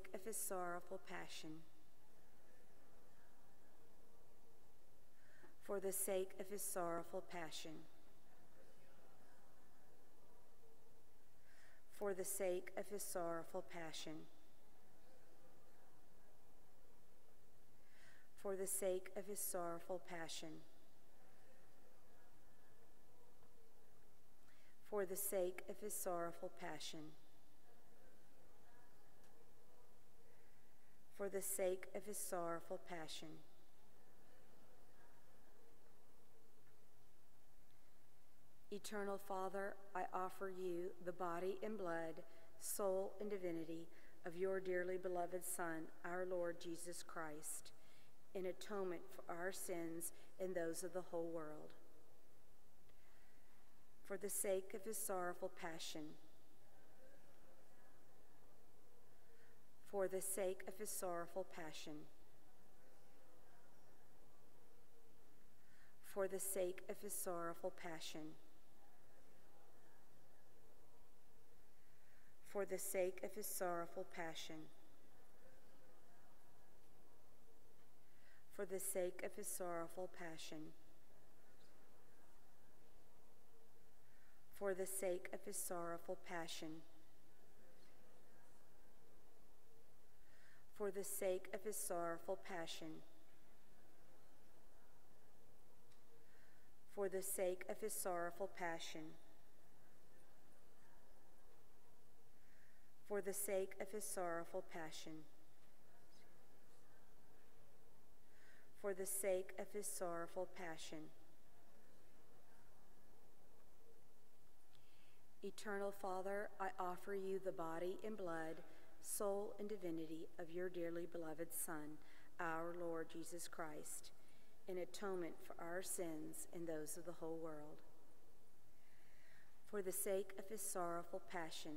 sake of his sorrowful passion. For the sake of his sorrowful passion. For the sake of his sorrowful passion. For the sake of his sorrowful passion. For the sake of his sorrowful passion. For the sake of his sorrowful passion. Eternal Father, I offer you the body and blood, soul and divinity of your dearly beloved Son, our Lord Jesus Christ, in atonement for our sins and those of the whole world. For the sake of his sorrowful passion, for the sake of his sorrowful passion. For the sake of his sorrowful passion. For the sake of his sorrowful passion. For the sake of his sorrowful passion. For the sake of his sorrowful passion. For the sake of his sorrowful passion. For the sake of his sorrowful passion. For the sake of his sorrowful passion. For the sake of his sorrowful passion. Eternal Father, I offer you the body and blood soul, and divinity of your dearly beloved Son, our Lord Jesus Christ, in atonement for our sins and those of the whole world. For the sake of his sorrowful passion,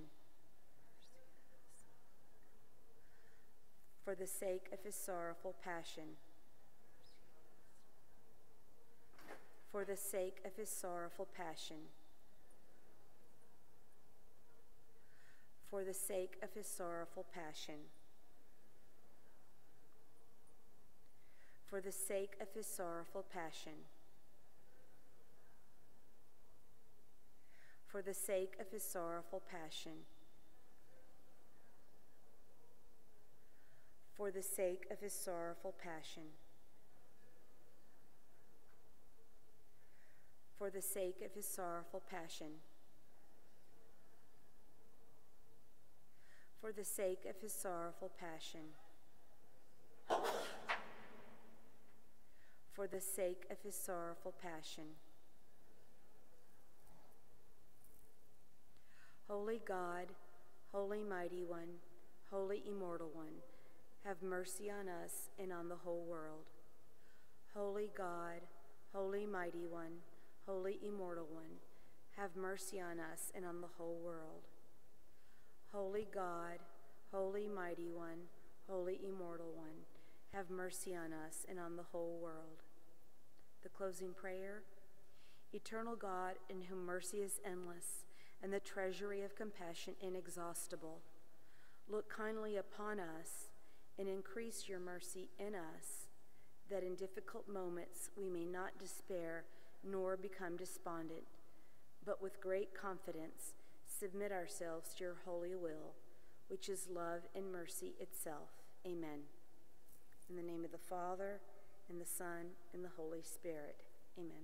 for the sake of his sorrowful passion, for the sake of his sorrowful passion, for the sake of his sorrowful passion. For the sake of his sorrowful passion. For the sake of his sorrowful passion. For the sake of his sorrowful passion. For the sake of his sorrowful passion. For the sake of his sorrowful passion. For the sake of his sorrowful passion. Holy God, Holy Mighty One, Holy Immortal One, have mercy on us and on the whole world. Holy God, Holy Mighty One, Holy Immortal One, have mercy on us and on the whole world. Holy God, Holy Mighty One, Holy Immortal One, have mercy on us and on the whole world. The closing prayer Eternal God, in whom mercy is endless and the treasury of compassion inexhaustible, look kindly upon us and increase your mercy in us, that in difficult moments we may not despair nor become despondent, but with great confidence submit ourselves to your holy will, which is love and mercy itself. Amen. In the name of the Father, and the Son, and the Holy Spirit. Amen.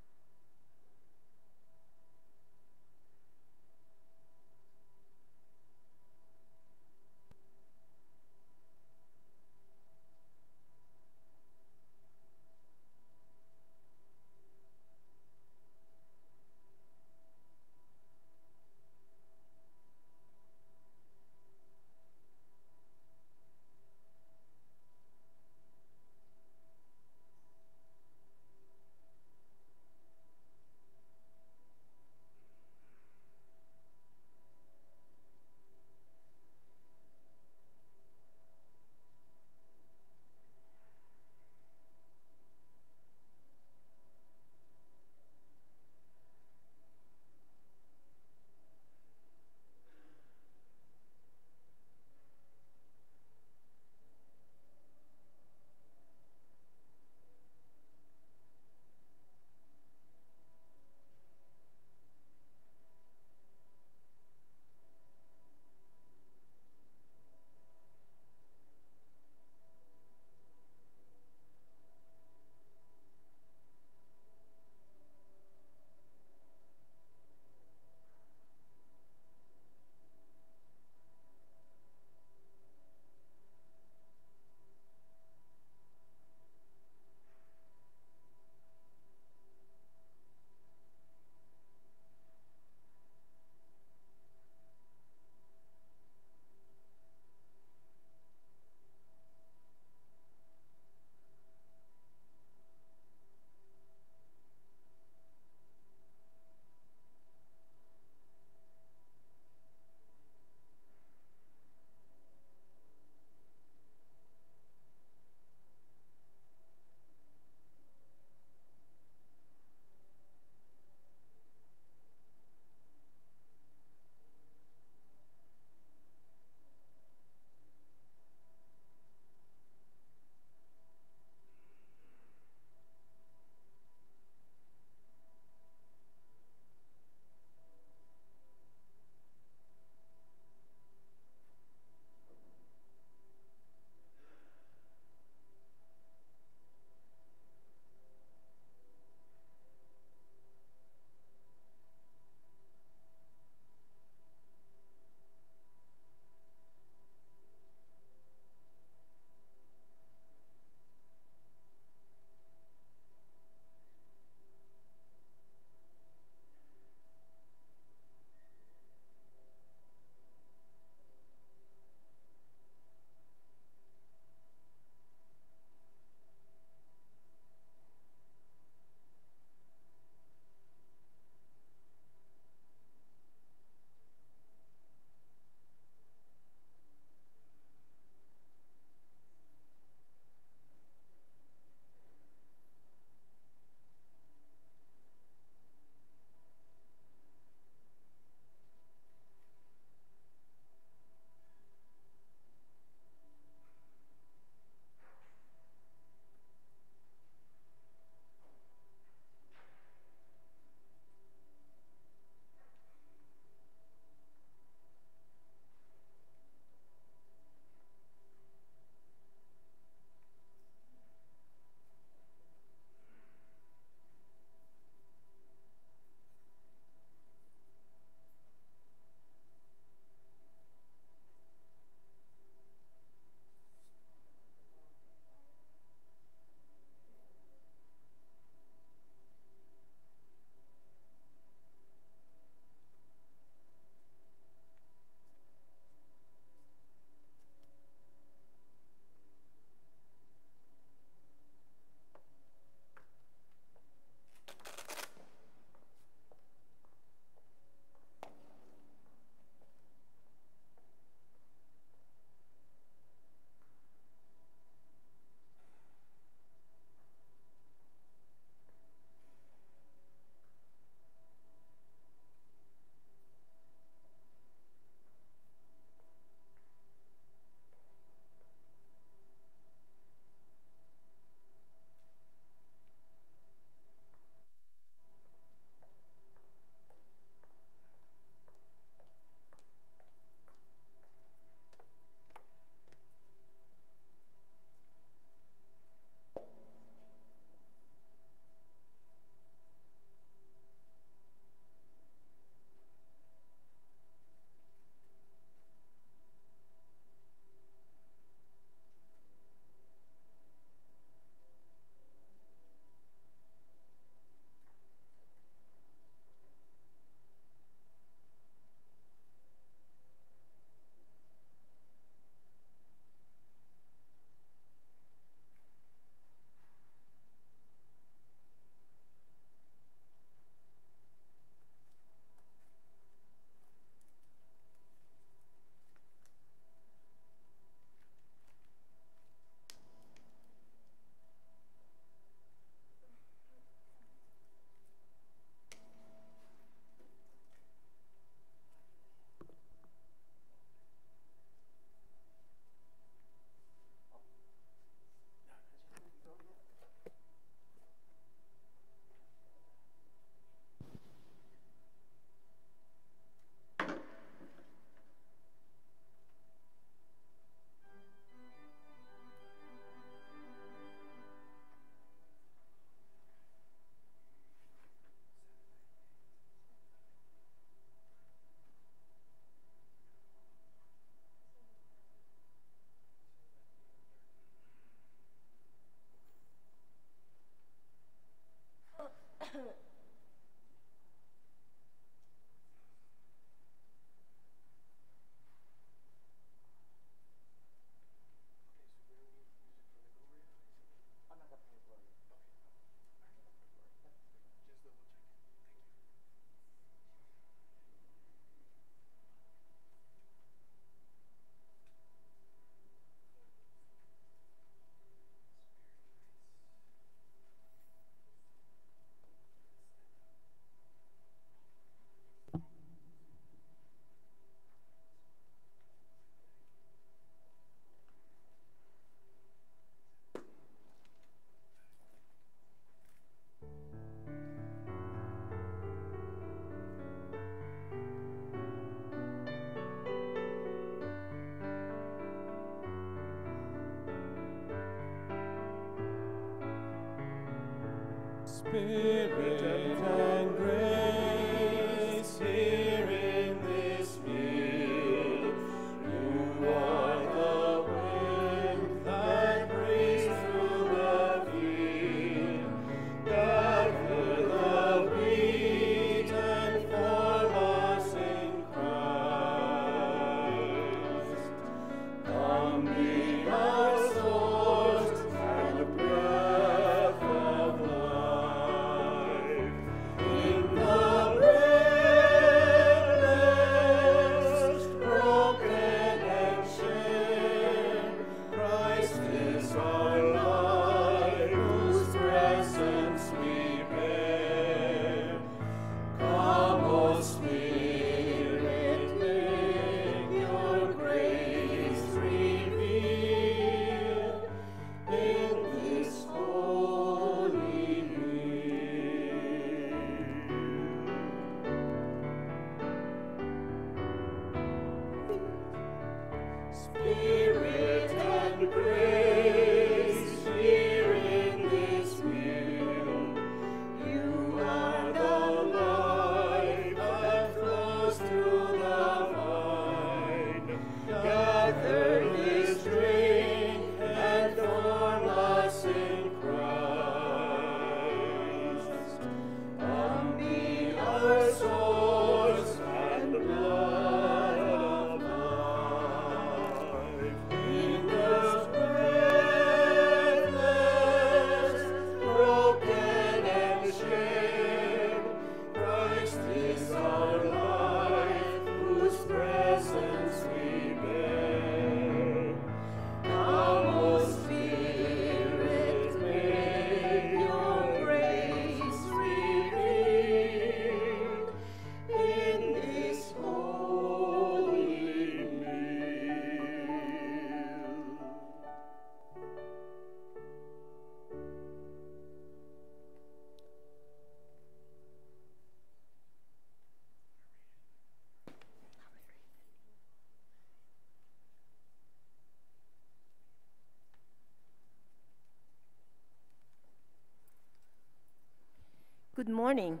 Good morning.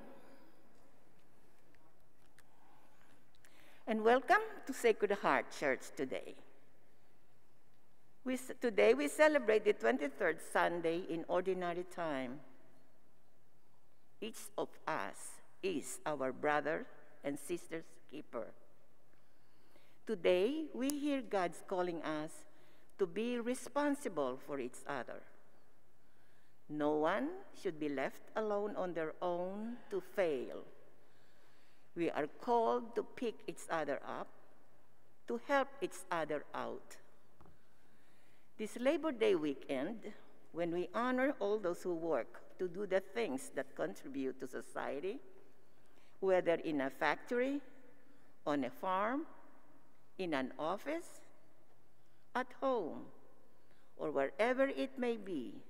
And welcome to Sacred Heart Church today. We, today we celebrate the 23rd Sunday in Ordinary Time. Each of us is our brother and sister's keeper. Today we hear God's calling us to be responsible for each other. No one should be left alone on their own to fail. We are called to pick each other up, to help each other out. This Labor Day weekend, when we honor all those who work to do the things that contribute to society, whether in a factory, on a farm, in an office, at home, or wherever it may be,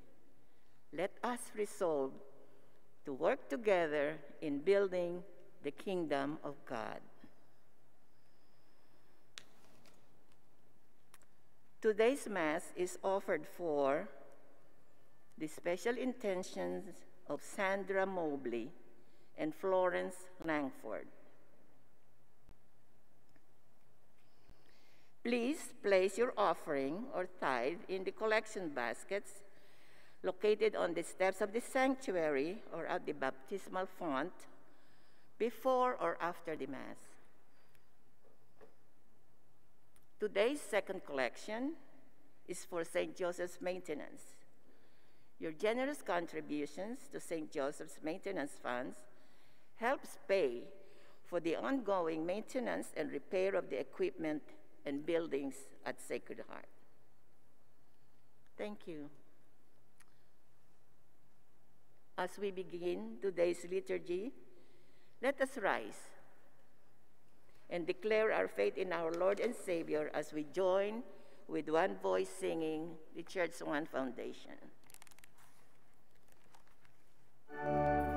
let us resolve to work together in building the kingdom of God. Today's Mass is offered for the special intentions of Sandra Mobley and Florence Langford. Please place your offering or tithe in the collection baskets located on the steps of the sanctuary or at the baptismal font before or after the Mass. Today's second collection is for St. Joseph's maintenance. Your generous contributions to St. Joseph's maintenance funds helps pay for the ongoing maintenance and repair of the equipment and buildings at Sacred Heart. Thank you. As we begin today's liturgy, let us rise and declare our faith in our Lord and Savior as we join with one voice singing the Church's One Foundation. Church is one foundation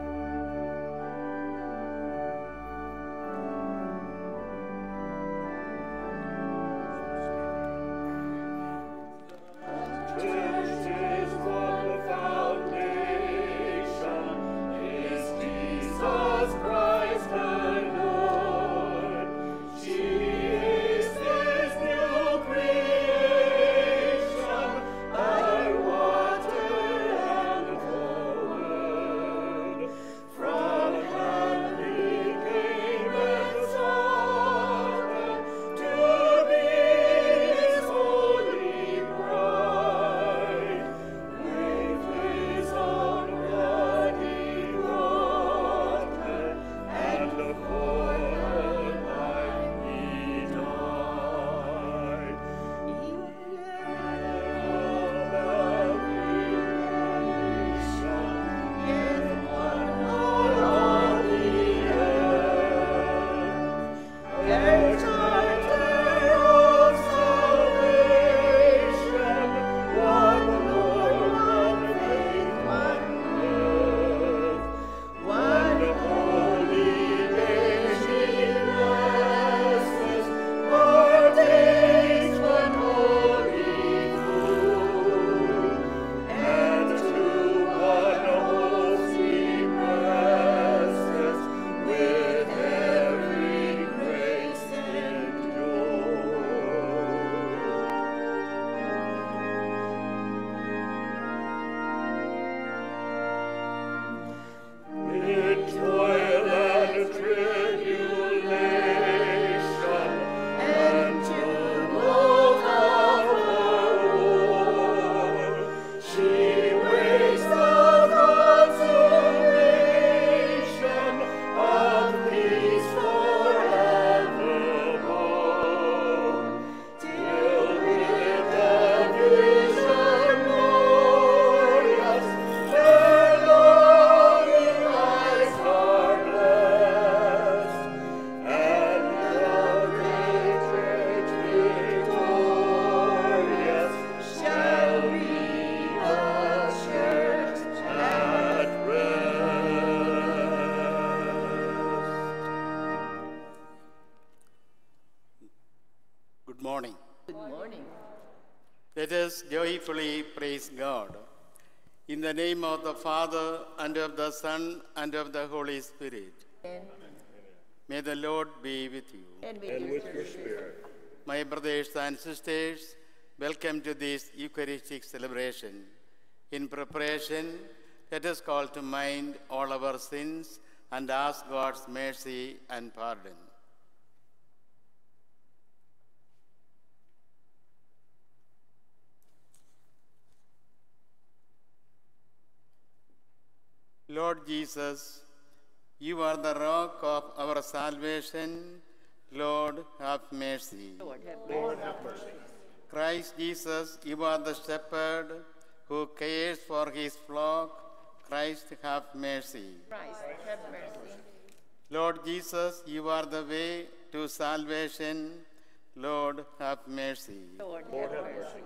praise God. In the name of the Father, and of the Son, and of the Holy Spirit. And, May the Lord be with you. and with, your, spirit. My brothers and sisters, welcome to this Eucharistic celebration. In preparation, let us call to mind all our sins and ask God's mercy and pardon. Lord Jesus, you are the rock of our salvation. Lord, have mercy. Lord, have mercy. Christ Jesus, you are the shepherd who cares for his flock. Christ, have mercy. Christ, have mercy. Lord Jesus, you are the way to salvation. Lord, have mercy. Lord, have mercy.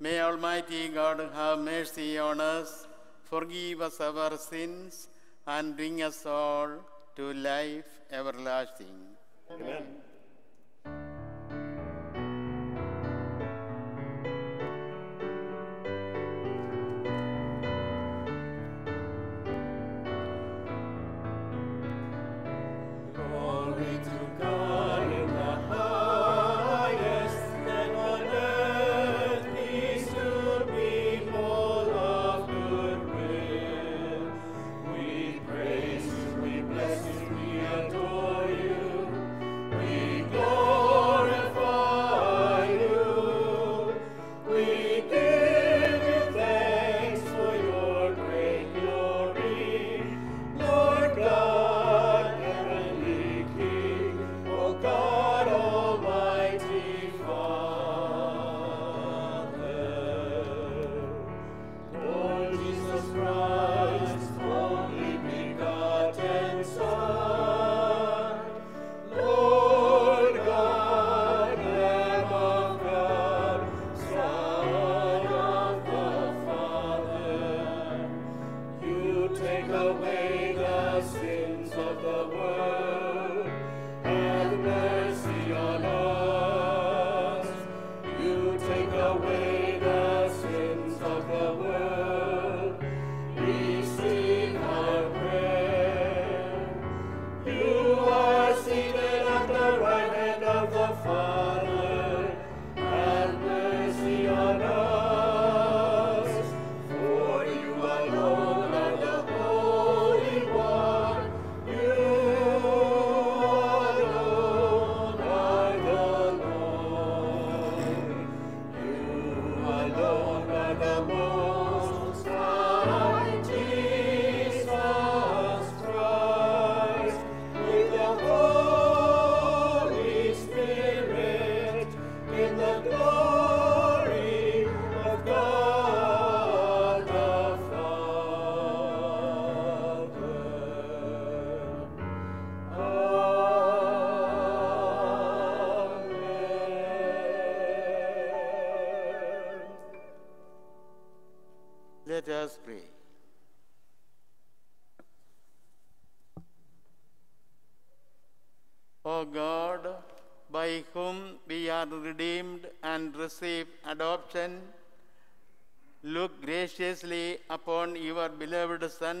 May Almighty God have mercy on us, forgive us our sins, and bring us all to life everlasting. Glory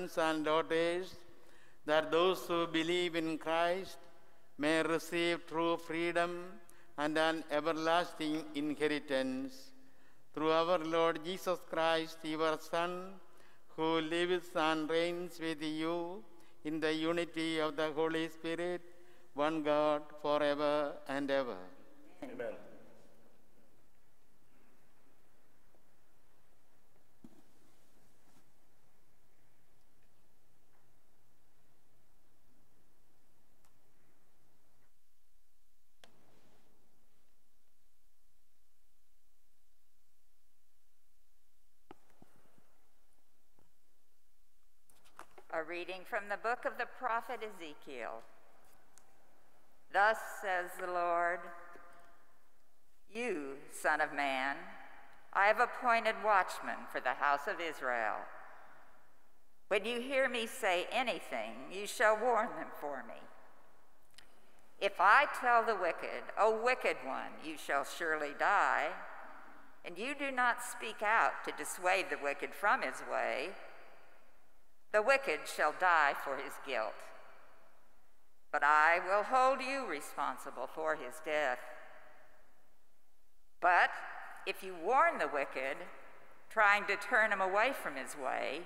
sons and daughters, that those who believe in Christ may receive true freedom and an everlasting inheritance. Through our Lord Jesus Christ, your Son, who lives and reigns with you in the unity of the Holy Spirit, one God, forever and ever. A reading from the book of the prophet Ezekiel. Thus says the Lord You, Son of Man, I have appointed watchmen for the house of Israel. When you hear me say anything, you shall warn them for me. If I tell the wicked, O wicked one, you shall surely die, and you do not speak out to dissuade the wicked from his way, the wicked shall die for his guilt. But I will hold you responsible for his death. But if you warn the wicked, trying to turn him away from his way,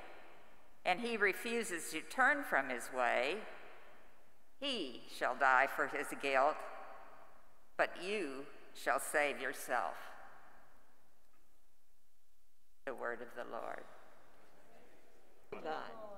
and he refuses to turn from his way, he shall die for his guilt, but you shall save yourself. The word of the Lord. God.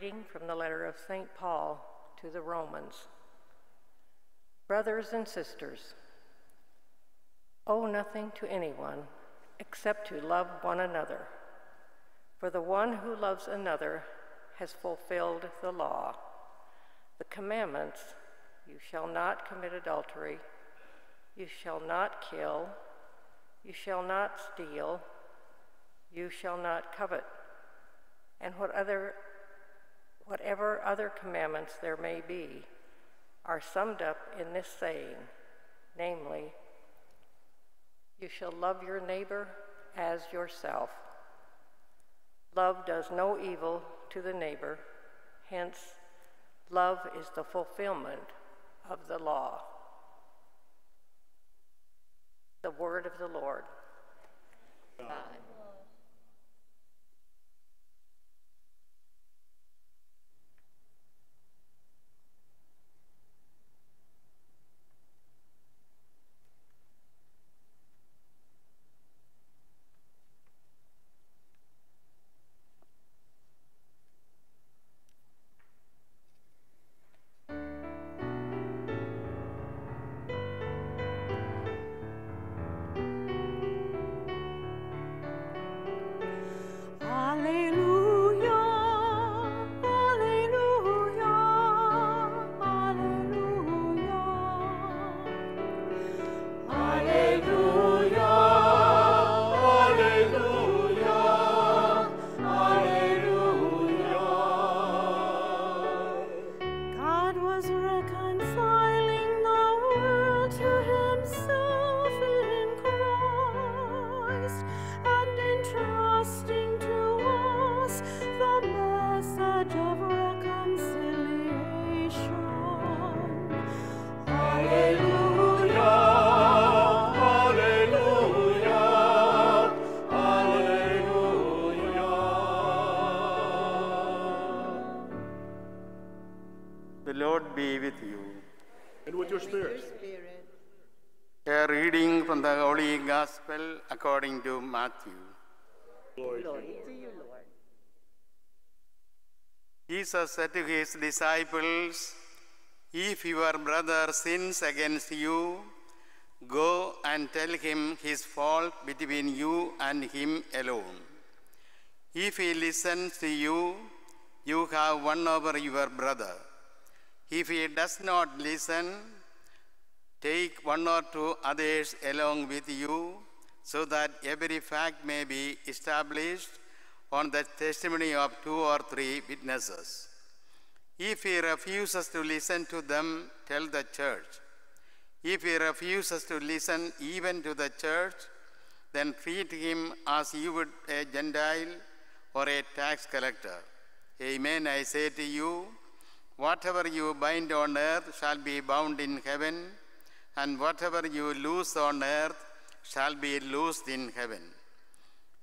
reading from the letter of St. Paul to the Romans. Brothers and sisters, owe nothing to anyone except to love one another. For the one who loves another has fulfilled the law. The commandments you shall not commit adultery, you shall not kill, you shall not steal, you shall not covet, and what other whatever other commandments there may be, are summed up in this saying, namely, you shall love your neighbor as yourself. Love does no evil to the neighbor, hence, love is the fulfillment of the law. The word of the Lord. with according to Matthew. Glory. Glory to you, Lord. Jesus said to his disciples, If your brother sins against you, go and tell him his fault between you and him alone. If he listens to you, you have won over your brother. If he does not listen, take one or two others along with you, so that every fact may be established on the testimony of two or three witnesses. If he refuses to listen to them, tell the church. If he refuses to listen even to the church, then treat him as you would a Gentile or a tax collector. Amen, I say to you, whatever you bind on earth shall be bound in heaven, and whatever you loose on earth shall be loosed in heaven.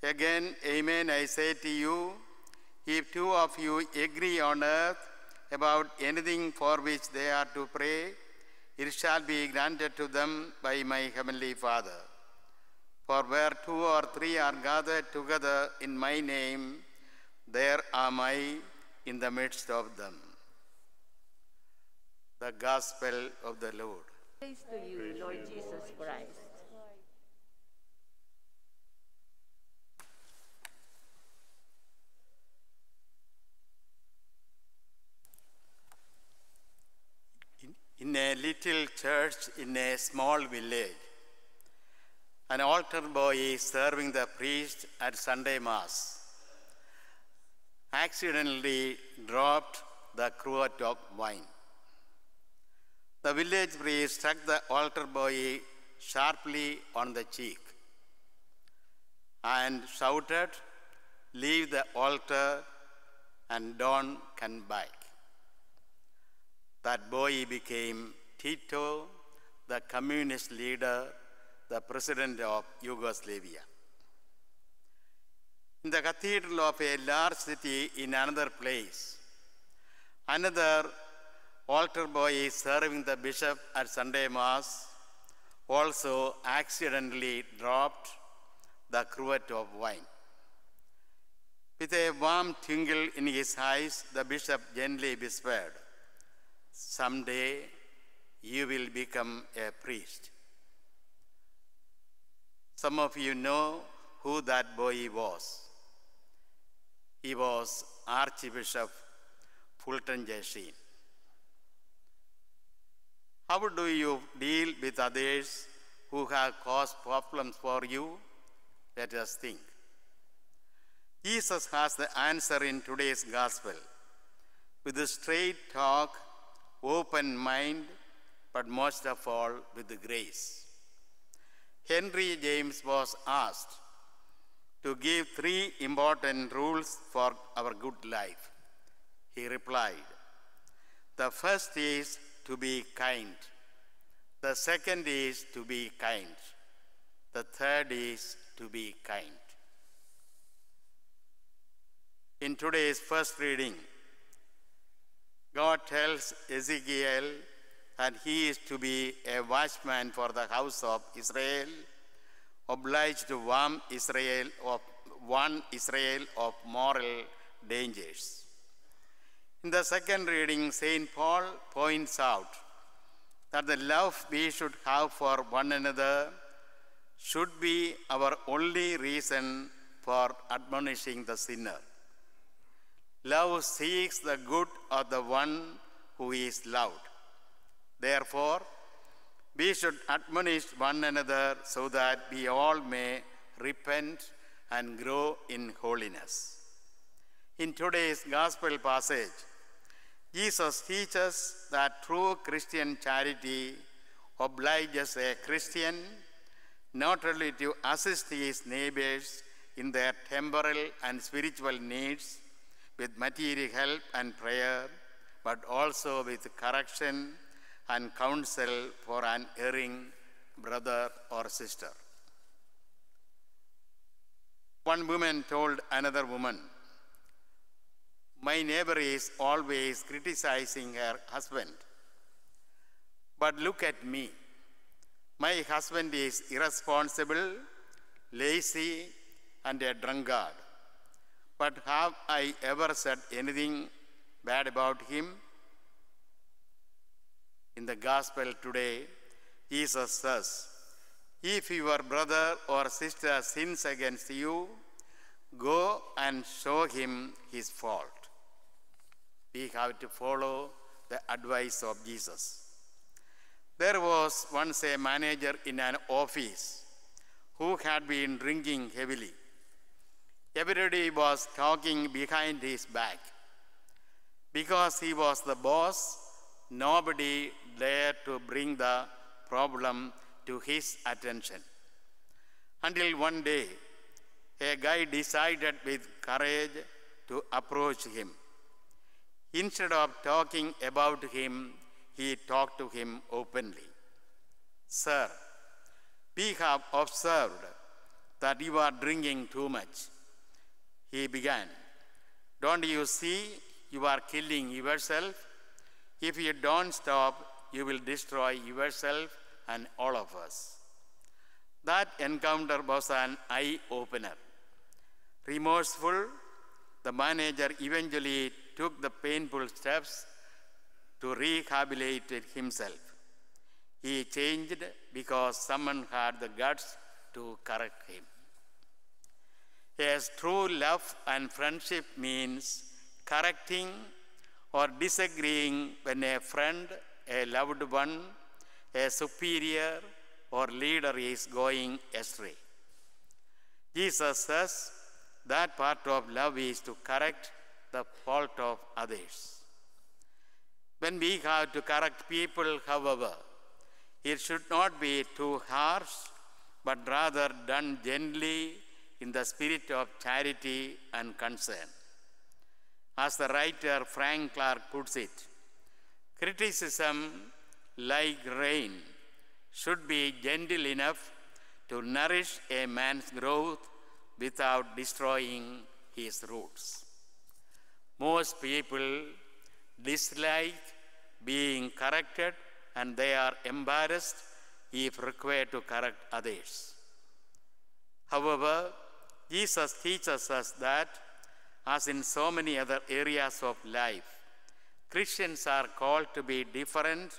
Again, Amen, I say to you, if two of you agree on earth about anything for which they are to pray, it shall be granted to them by my heavenly Father. For where two or three are gathered together in my name, there am I in the midst of them. The Gospel of the Lord. Praise to you, Lord Jesus Christ. In, a little church in a small village, an altar boy is serving the priest at Sunday Mass. Accidentally dropped the cruet of wine. The village priest struck the altar boy sharply on the cheek and shouted, Leave the altar and don't come back. That boy became Tito, the communist leader, the president of Yugoslavia. In the cathedral of a large city in another place, another altar boy is serving the bishop at Sunday Mass, also accidentally dropped the cruet of wine. With a warm twinkle in his eyes, the bishop gently whispered, Someday you will become a priest. Some of you know who that boy was. He was Archbishop Fulton J. Sheen. How do you deal with others who have caused problems for you? Let us think. Jesus has the answer in today's gospel with a straight talk, open mind, but most of all with grace. Henry James was asked to give three important rules for our good life. He replied, The first is to be kind. The second is to be kind. The third is to be kind. In today's first reading, God tells Ezekiel that he is to be a watchman for the house of Israel, obliged to warn Israel of warn Israel of moral dangers. In the second reading, St. Paul points out that the love we should have for one another should be our only reason for admonishing the sinner. Love seeks the good of the one who is loved. Therefore, we should admonish one another so that we all may repent and grow in holiness. In today's gospel passage, Jesus teaches that true Christian charity obliges a Christian not only to assist his neighbors in their temporal and spiritual needs with material help and prayer, but also with correction and counsel for an erring brother or sister. One woman told another woman, My neighbor is always criticizing her husband. But look at me. My husband is irresponsible, lazy, and a drunkard. But have I ever said anything bad about him? In the gospel today, Jesus says, If your brother or sister sins against you, go and show him his fault. We have to follow the advice of Jesus. There was once a manager in an office who had been drinking heavily. Everybody was talking behind his back. Because he was the boss, nobody dared to bring the problem to his attention. Until one day, a guy decided with courage to approach him. Instead of talking about him, he talked to him openly. Sir, we have observed that you are drinking too much. He began. Don't you see you are killing yourself? If you don't stop, you will destroy yourself and all of us. That encounter was an eye opener. Remorseful, the manager eventually took the painful steps to rehabilitate himself. He changed because someone had the guts to correct him. Yes, true love and friendship means correcting or disagreeing when a friend, a loved one, a superior, or leader is going astray. Jesus says that part of love is to correct the fault of others. When we have to correct people, however, it should not be too harsh, but rather done gently in the spirit of charity and concern. As the writer Frank Clark puts it, criticism, like rain, should be gentle enough to nourish a man's growth without destroying his roots. Most people dislike being corrected and they are embarrassed if required to correct others. However, Jesus teaches us that, as in so many other areas of life, Christians are called to be different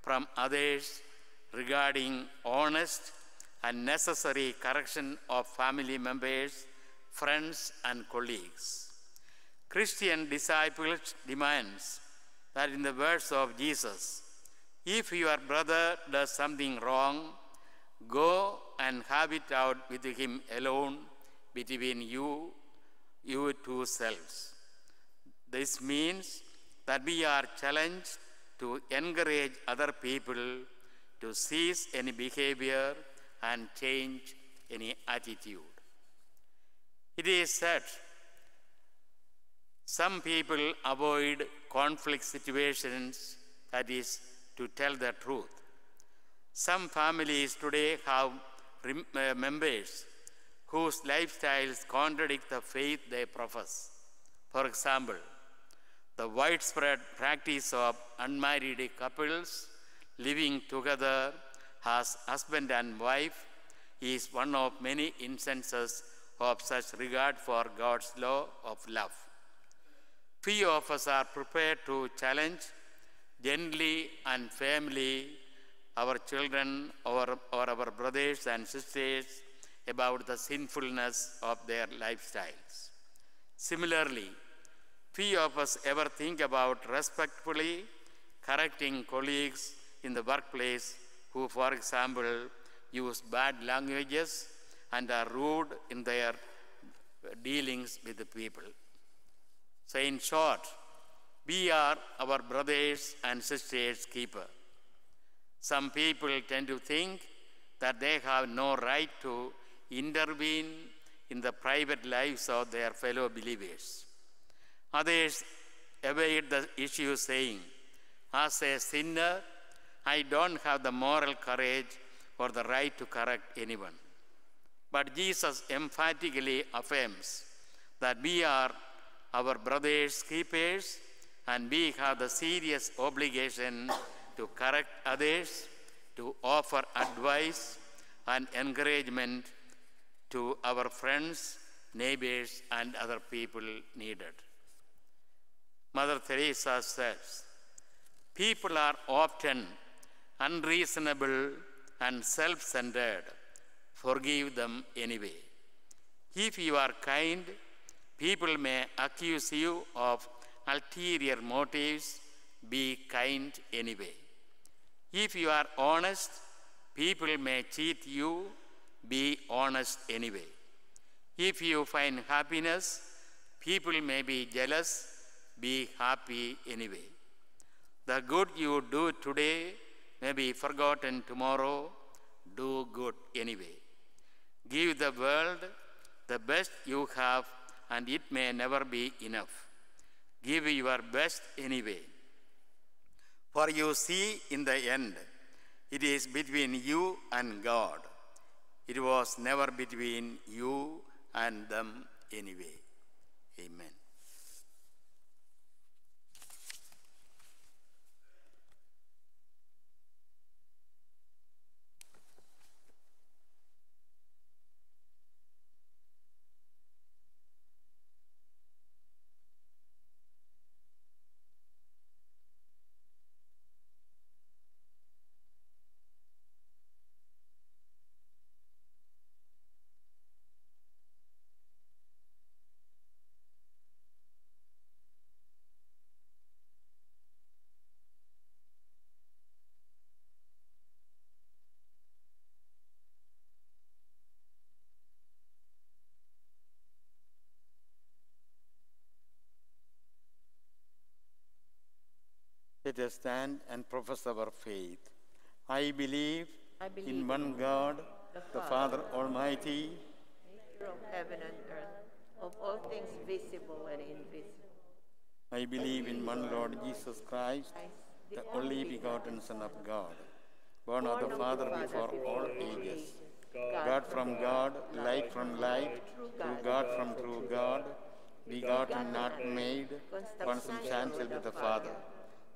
from others regarding honest and necessary correction of family members, friends, and colleagues. Christian disciples demands that in the words of Jesus, if your brother does something wrong, go and have it out with him alone between you, you two selves. This means that we are challenged to encourage other people to cease any behavior and change any attitude. It is said some people avoid conflict situations, that is, to tell the truth. Some families today have uh, members whose lifestyles contradict the faith they profess. For example, the widespread practice of unmarried couples living together as husband and wife is one of many instances of such regard for God's law of love. Few of us are prepared to challenge gently and firmly our children or, or our brothers and sisters about the sinfulness of their lifestyles. Similarly, few of us ever think about respectfully correcting colleagues in the workplace who, for example, use bad languages and are rude in their dealings with the people. So, in short, we are our brothers and sisters' keeper. Some people tend to think that they have no right to intervene in the private lives of their fellow believers. Others evade the issue saying, as a sinner, I don't have the moral courage or the right to correct anyone. But Jesus emphatically affirms that we are our brothers' keepers and we have the serious obligation to correct others, to offer advice and encouragement to our friends, neighbors, and other people needed. Mother Teresa says, People are often unreasonable and self centered. Forgive them anyway. If you are kind, people may accuse you of ulterior motives. Be kind anyway. If you are honest, people may cheat you. Be honest anyway. If you find happiness, people may be jealous. Be happy anyway. The good you do today may be forgotten tomorrow. Do good anyway. Give the world the best you have, and it may never be enough. Give your best anyway. For you see, in the end, it is between you and God. It was never between you and them anyway. Amen. Let us stand and profess our faith. I believe, I believe in one God, the Father Almighty, Maker of heaven and earth, of all things visible and invisible. I believe in one Lord Jesus Christ, the only begotten Son of God, born of the Father before all ages, God from God, light from light, true God from true God, begotten, not made, consubstantial with the Father.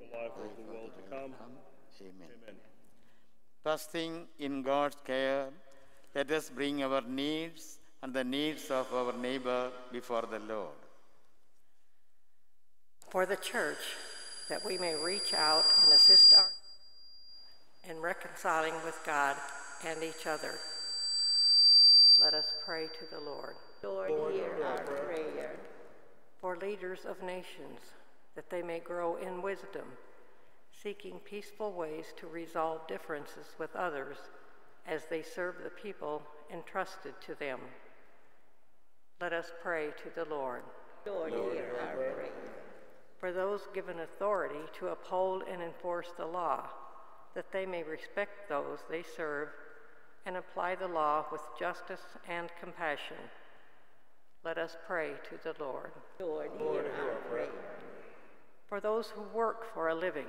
the life of the world to come. Amen. Amen. Trusting in God's care, let us bring our needs and the needs of our neighbor before the Lord. For the church, that we may reach out and assist our in reconciling with God and each other. Let us pray to the Lord. Lord, hear our prayer. For leaders of nations, that they may grow in wisdom, seeking peaceful ways to resolve differences with others as they serve the people entrusted to them. Let us pray to the Lord. Lord, hear our prayer. For those given authority to uphold and enforce the law, that they may respect those they serve and apply the law with justice and compassion. Let us pray to the Lord. Lord, hear our prayer. For those who work for a living,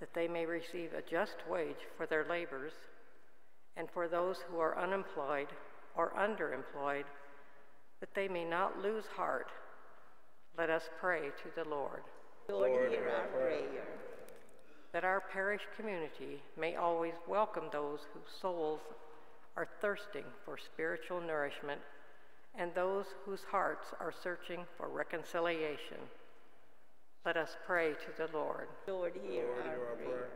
that they may receive a just wage for their labors, and for those who are unemployed or underemployed, that they may not lose heart, let us pray to the Lord. Lord, hear our prayer. That our parish community may always welcome those whose souls are thirsting for spiritual nourishment and those whose hearts are searching for reconciliation. Let us pray to the Lord. Lord, hear Lord, our hear our prayer. prayer.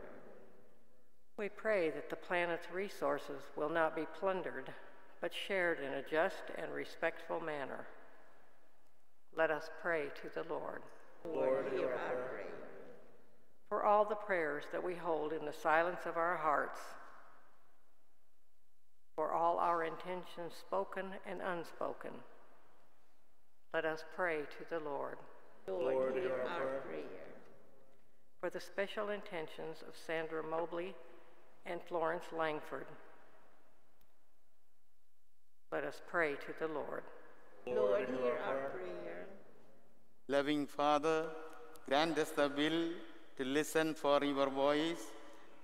We pray that the planet's resources will not be plundered, but shared in a just and respectful manner. Let us pray to the Lord. Lord, hear our prayer. For all the prayers that we hold in the silence of our hearts, for all our intentions spoken and unspoken, let us pray to the Lord. Lord, hear our prayer. For the special intentions of Sandra Mobley and Florence Langford, let us pray to the Lord. Lord, hear our prayer. Loving Father, grant us the will to listen for your voice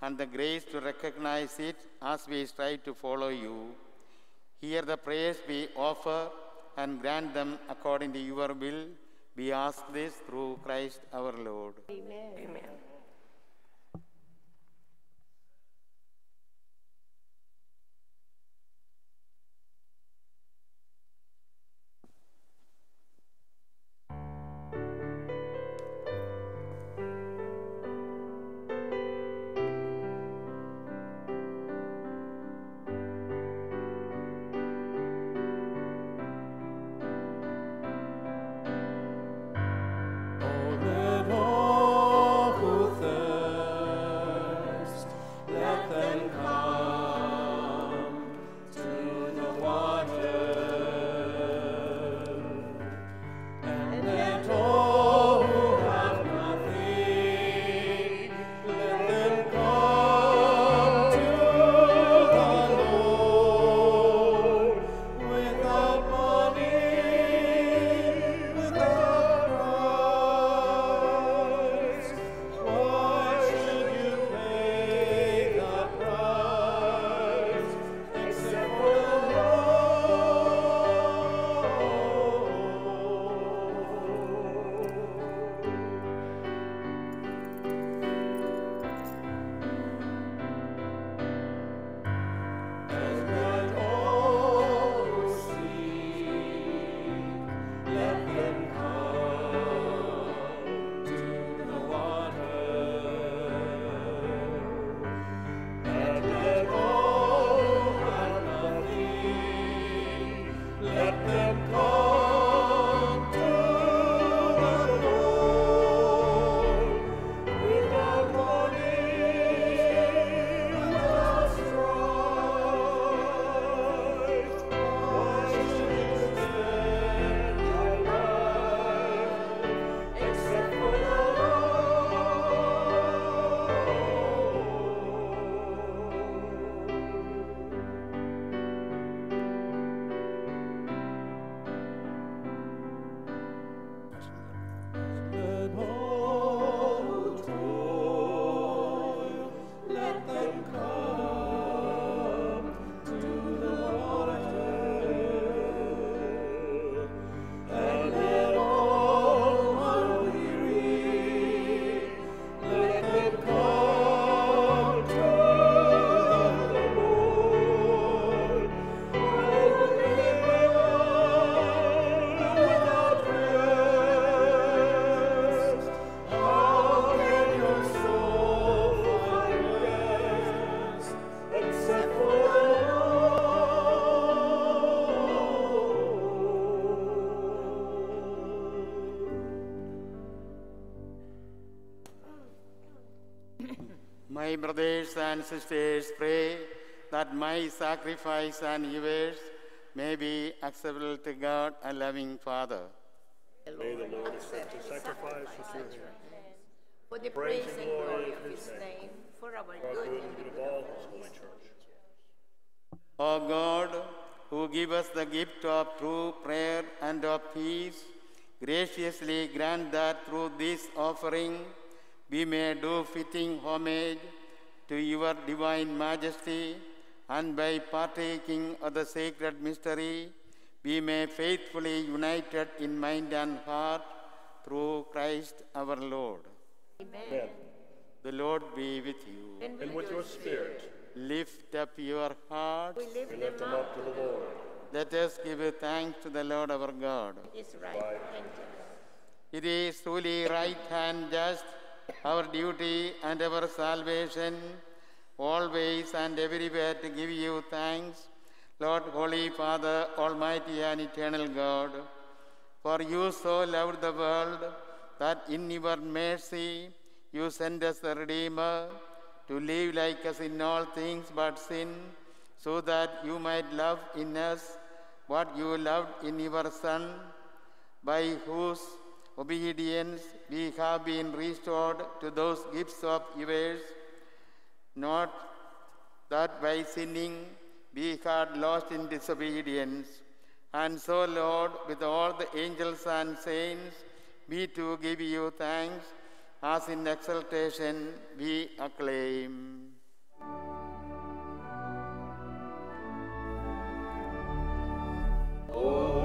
and the grace to recognize it as we strive to follow you. Hear the prayers we offer and grant them according to your will. We ask this through Christ our Lord. Amen. Oh, brothers and sisters, pray that my sacrifice and yours may be acceptable to God, a loving Father. May the Lord accept the sacrifice with your hand. for the Praise praise and and glory glory of of his his name, for our good good and and the good of all his holy his church. O God, who give us the gift of true prayer and of peace, graciously grant that through this offering we may do fitting homage to your divine majesty, and by partaking of the sacred mystery, we may faithfully united in mind and heart through Christ our Lord. Amen. The Lord be with you. And with your spirit, Lift up your hearts. We lift we lift them them up. up to the Lord. Let us give a thanks to the Lord our God. It is right Right. and just. It is truly right and just, our duty and our salvation, always and everywhere to give you thanks, Lord, Holy Father, Almighty and Eternal God. For you so loved the world that in your mercy you sent us the Redeemer to live like us in all things but sin, so that you might love in us what you loved in your Son, by whose obedience we have been restored to those gifts of yours, not that by sinning we had lost in disobedience. And so, Lord, with all the angels and saints, we too give you thanks, as in exaltation we acclaim. Holy,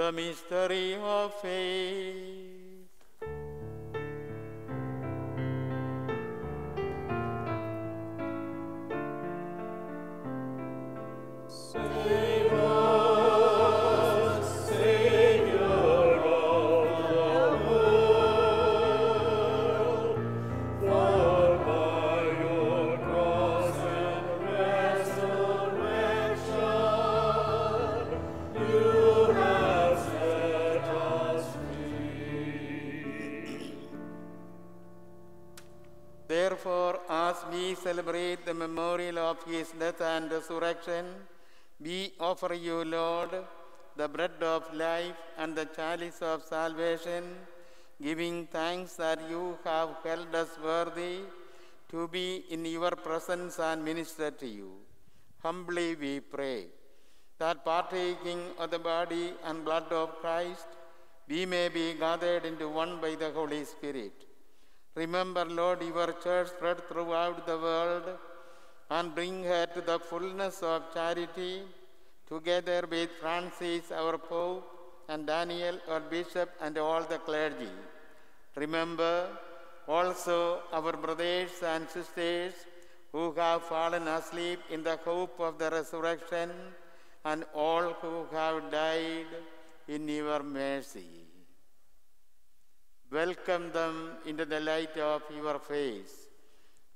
The mystery of faith. Save resurrection, we offer you, Lord, the bread of life and the chalice of salvation, giving thanks that you have held us worthy to be in your presence and minister to you. Humbly we pray that partaking of the body and blood of Christ, we may be gathered into one by the Holy Spirit. Remember, Lord, your church spread throughout the world and bring her to the fullness of charity, together with Francis, our Pope, and Daniel, our Bishop, and all the clergy. Remember also our brothers and sisters who have fallen asleep in the hope of the resurrection, and all who have died in your mercy. Welcome them into the light of your face.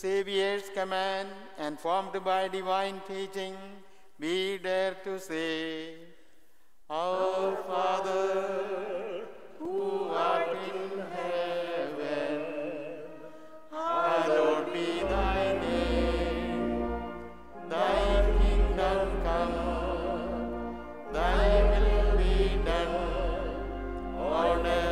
The command and formed by divine teaching, we dare to say, Our Father, who art in heaven, hallowed be thy name. Thy kingdom come, thy will be done, on earth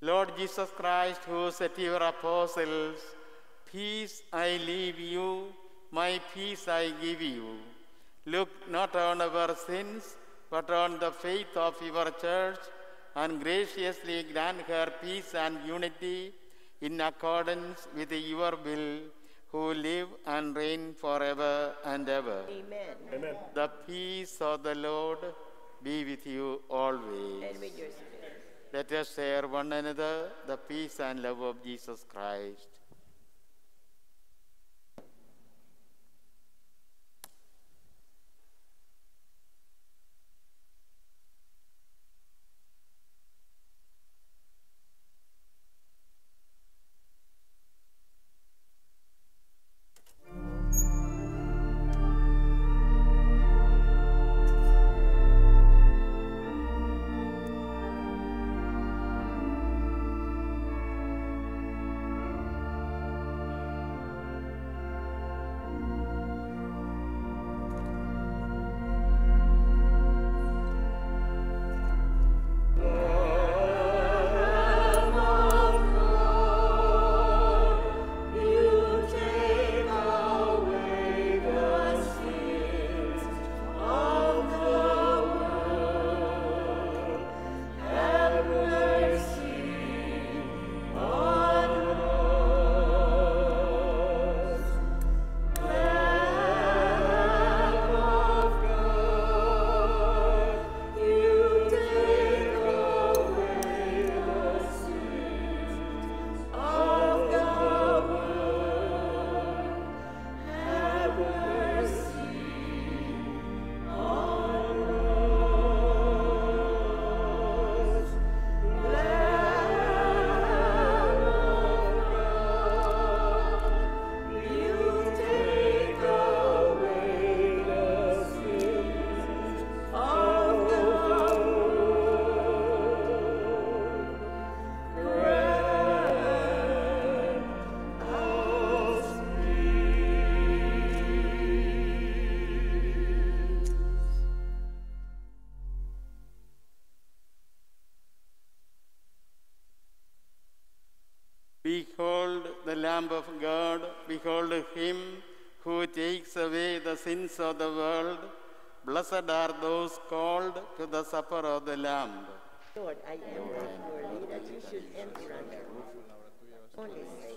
Lord Jesus Christ, who said to your apostles, Peace I leave you, my peace I give you. Look not on our sins, but on the faith of your church, and graciously grant her peace and unity in accordance with your will, who live and reign forever and ever. Amen. Amen. The peace of the Lord be with you always. And with your spirit. Let us share one another the peace and love of Jesus Christ. Of the world. Blessed are those called to the supper of the Lamb. Lord, I am not worthy that you should enter under. Only say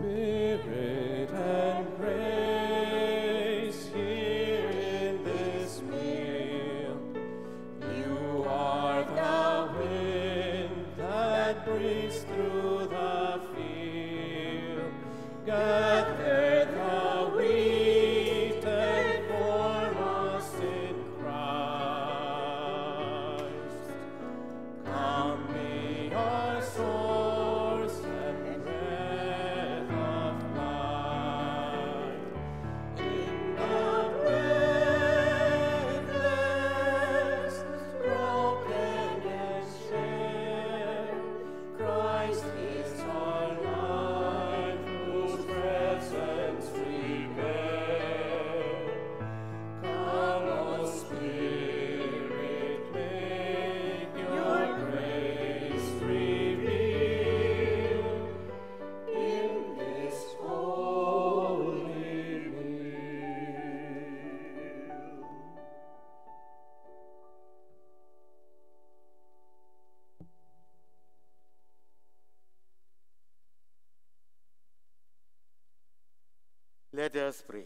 Spirit Let us pray.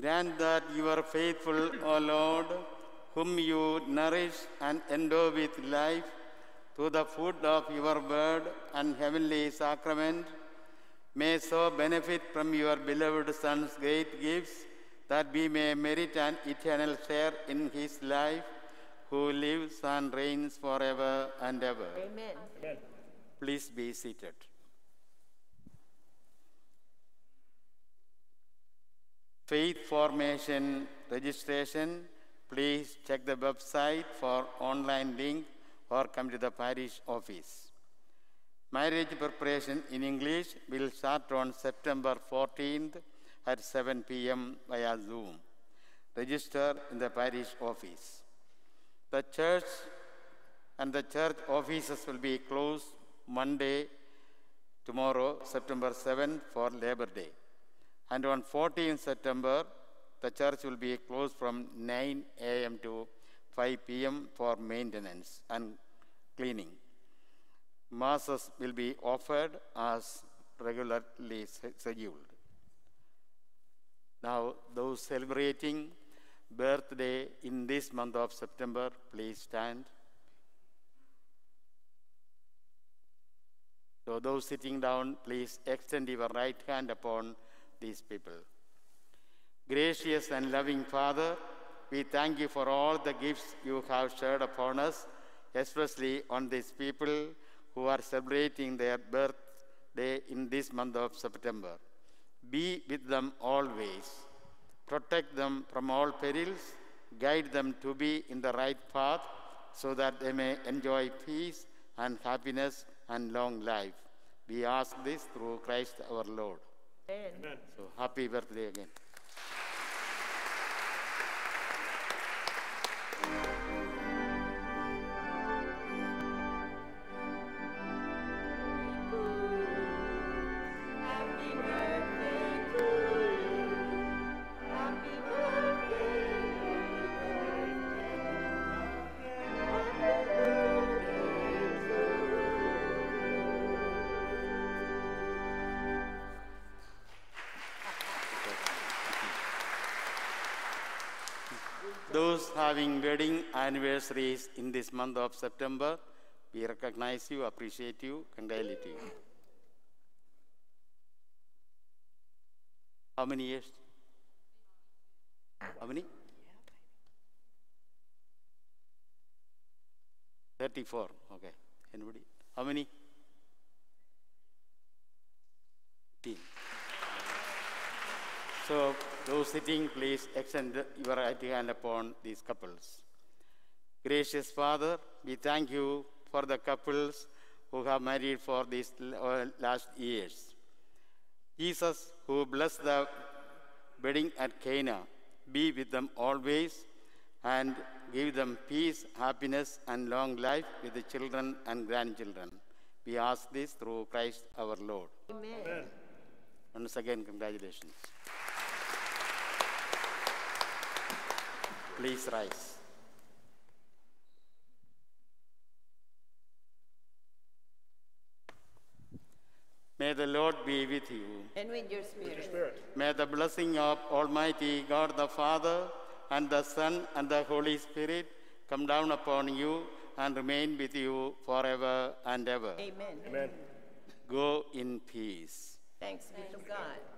Grant that you are faithful, O Lord, whom you nourish and endow with life through the food of your word and heavenly sacrament, may so benefit from your beloved Son's great gifts that we may merit an eternal share in his life, who lives and reigns forever and ever. Amen. Please be seated. Faith formation registration, please check the website for online link or come to the parish office. Marriage preparation in English will start on September 14th at 7 p.m. via Zoom. Register in the parish office. The church and the church offices will be closed Monday, tomorrow, September 7th, for Labor Day. And on 14th September, the church will be closed from 9 a.m. to 5 p.m. for maintenance and cleaning. Masses will be offered as regularly scheduled. Now, those celebrating birthday in this month of September, please stand. So, those sitting down, please extend your right hand upon these people. Gracious and loving Father, we thank you for all the gifts you have shared upon us, especially on these people who are celebrating their birthday in this month of September. Be with them always. Protect them from all perils. Guide them to be in the right path so that they may enjoy peace and happiness and long life. We ask this through Christ our Lord. Amen. So happy birthday again. Anniversaries in this month of September, we recognize you, appreciate you, congratulate you. How many years? How many? 34. Okay. Anybody? How many? 15. So, those sitting, please extend your right hand upon these couples. Gracious Father, we thank you for the couples who have married for these uh, last years. Jesus, who blessed the wedding at Cana, be with them always and give them peace, happiness, and long life with the children and grandchildren. We ask this through Christ our Lord. Amen. Once again, congratulations. Please rise. May the Lord be with you. And with your spirit. Spirit. May the blessing of Almighty God the Father and the Son and the Holy Spirit come down upon you and remain with you forever and ever. Amen. Amen. Go in peace. Thanks be to God.